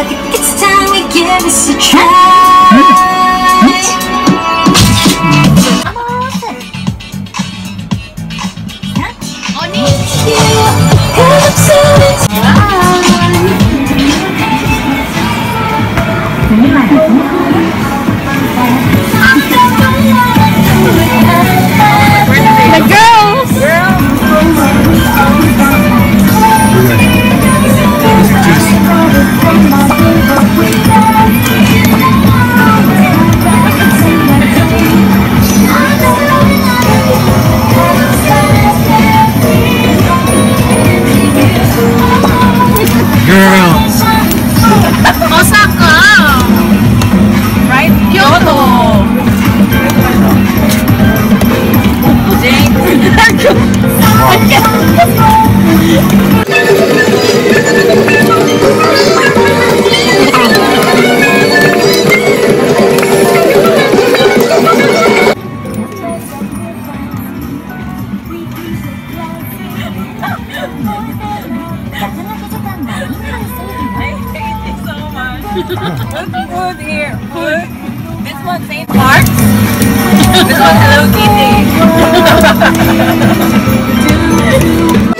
I it's time we give this a try. I'm awesome. Huh? Only you. Looking food here. Food. This one St. Mark's. this one Hello Kitty.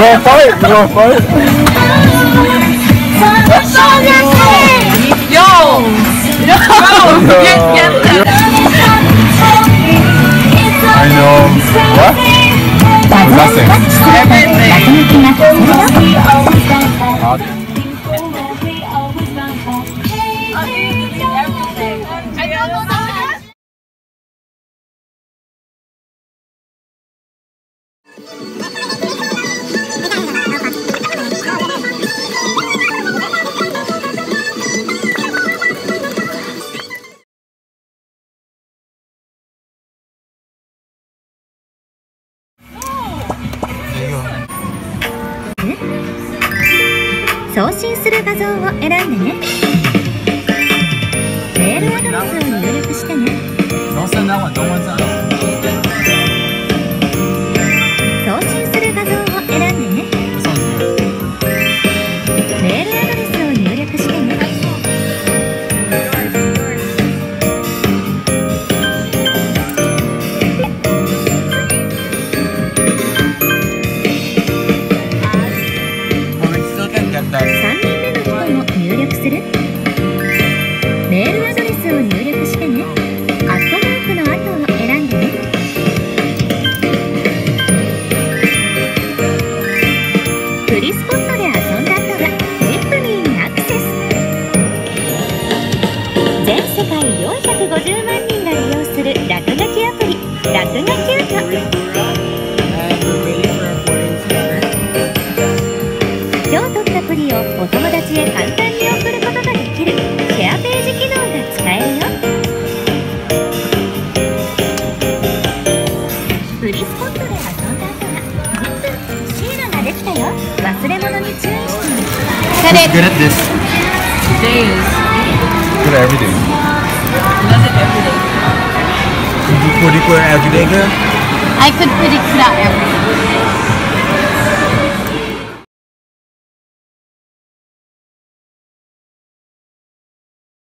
you want to fight? You want to fight? せん。がとうございます送信する画像を選んでね。メールアドレスを入力してね。Cut it. Good at this. Today is. Good at everything. Love it every day. Could you purikura every day, girl? I could purikura every day.